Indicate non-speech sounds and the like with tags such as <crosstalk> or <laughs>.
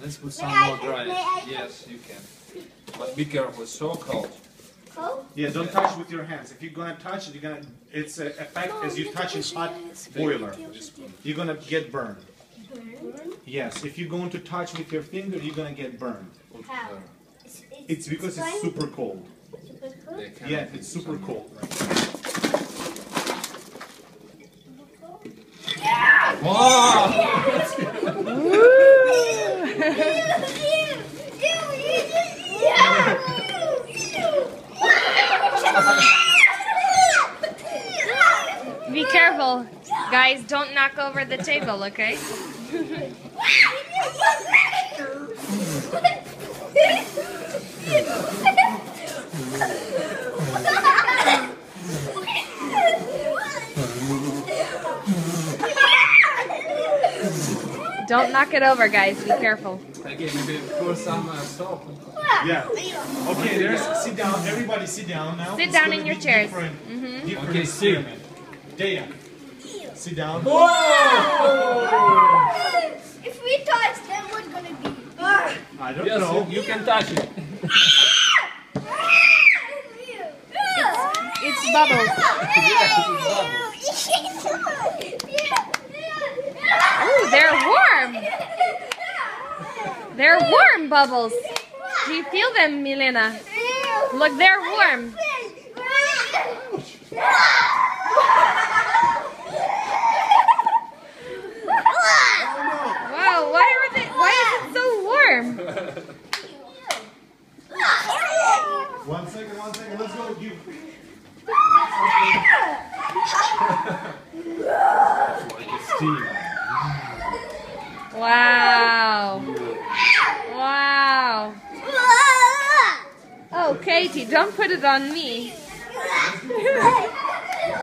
Let's put some more dry. Yes, you can. But be careful, it's so cold. Cold? Yeah, don't touch with your hands. If you're gonna touch it, you're gonna. It's a effect as you touch in hot boiler. You're gonna get burned. Burn? Yes, if you're going to touch with your finger, you're gonna get burned. How? It's, It's because it's super cold. super cold. Yeah, it's super cold. Wow! <laughs> Be careful. Guys, don't knock over the table, okay? <laughs> <laughs> Don't knock it over, guys. Be careful. Again, maybe pour some uh, salt. Yeah. Okay, there's sit down. Everybody sit down now. Sit It's down in your be chairs. Different, Mhm. different Okay, sit. experiment. Daya, sit down. Whoa! If we touch them, what's gonna be? I don't Yes, know. you, you can touch it. <laughs> It's bubbles. Ooh, they're warm. They're warm bubbles. Do you feel them, Milena? Look, they're warm. Wow, why are they? Why is it so warm? One second, one second. Let's go. You. like steam. Wow. Wow. Oh, Katie, don't put it on me. <laughs>